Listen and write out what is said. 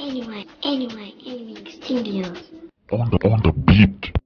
Anyway, anyway, anyway, studios. On the on the beat.